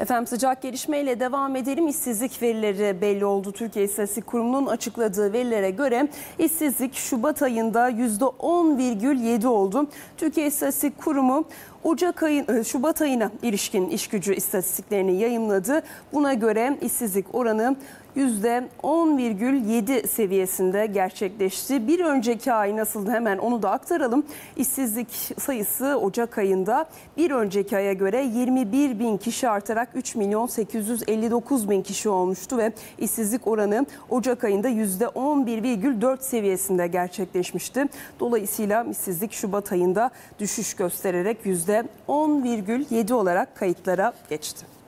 Efendim sıcak gelişmeyle devam edelim. İşsizlik verileri belli oldu. Türkiye İstatistik Kurumu'nun açıkladığı verilere göre işsizlik Şubat ayında %10,7 oldu. Türkiye İstatistik Kurumu Ocak ayı, Şubat ayına ilişkin iş gücü istatistiklerini yayımladı. Buna göre işsizlik oranı %10,7 seviyesinde gerçekleşti. Bir önceki ay nasıldı hemen onu da aktaralım. İşsizlik sayısı Ocak ayında bir önceki aya göre 21 bin kişi artarak 3 milyon 859 bin kişi olmuştu ve işsizlik oranı Ocak ayında %11,4 seviyesinde gerçekleşmişti. Dolayısıyla işsizlik Şubat ayında düşüş göstererek %10,7 olarak kayıtlara geçti.